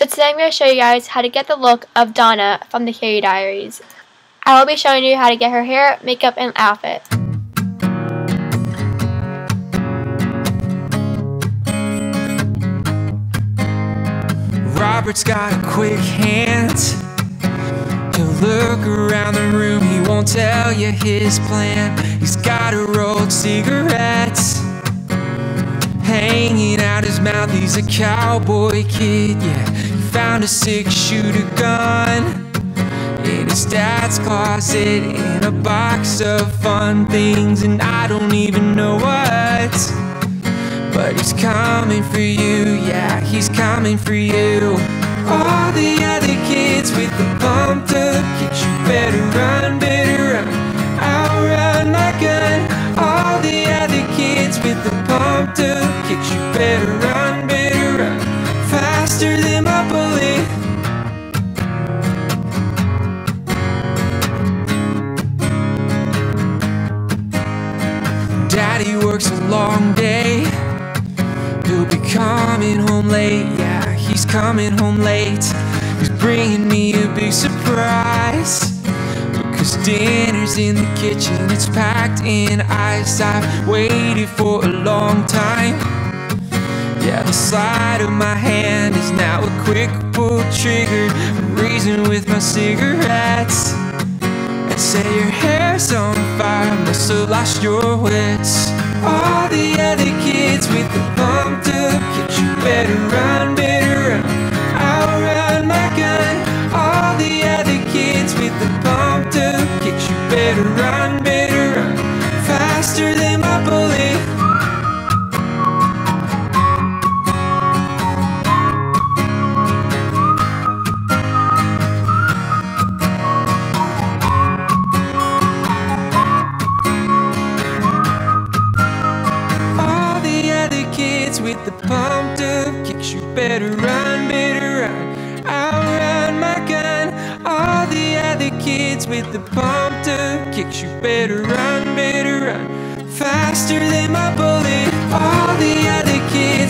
So today I'm going to show you guys how to get the look of Donna from the Carrie Diaries. I will be showing you how to get her hair, makeup, and outfit. Robert's got a quick hand He'll look around the room, he won't tell you his plan He's got a rolled cigarettes Hanging out his mouth, he's a cowboy kid, yeah found a six-shooter gun. In his dad's closet In a box of fun things And I don't even know what. But he's coming for you, yeah, he's coming for you. All the other kids with the pumped up kicks You better run, better run, I'll run my gun. All the other kids with the pumped up kicks You better run, long day. He'll be coming home late, yeah, he's coming home late. He's bringing me a big surprise. Because dinner's in the kitchen, it's packed in ice. I've waited for a long time. Yeah, the side of my hand is now a quick pull trigger. Reason with my cigarettes. And say your hair's on fire, must have lost your wits all the other kids with the pumped up kicks You better run, better run. I'll run my gun. All the other kids with the pumped up kicks You better run, with the pumped up kicks You better run, better. Run I'll run my gun. All the other kids with the pumped up kicks You better run, better. Run Faster than my bullet. All the other kids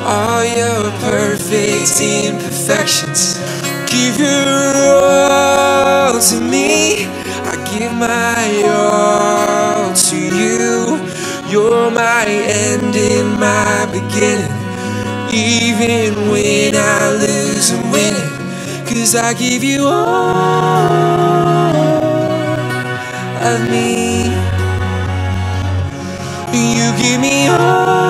all your perfect imperfections. Give your all to me. I give my all to you. You're my end and my beginning. Even when I lose, I'm winning. Cause I give you all of me. You give me all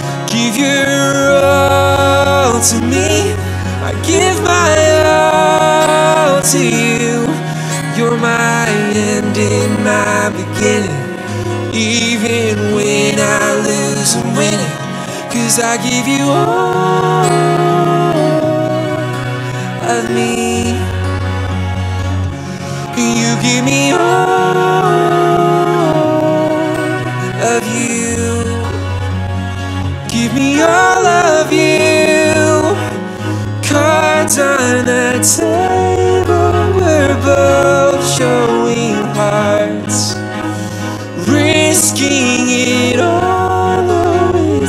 Give your all to me. I give my all to you. You're my end and my beginning. Even when I lose, I'm winning. Cause I give you all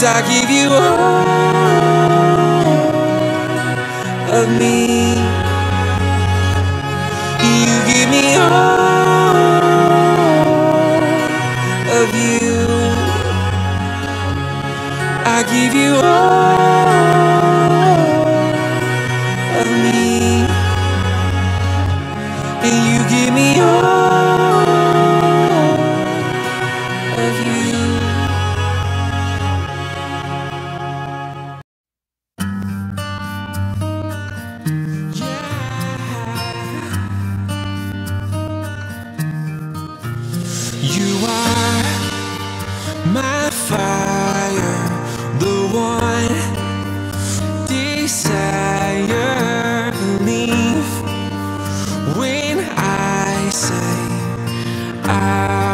Cause I give you all of me. You give me all of you. I give you all when I say I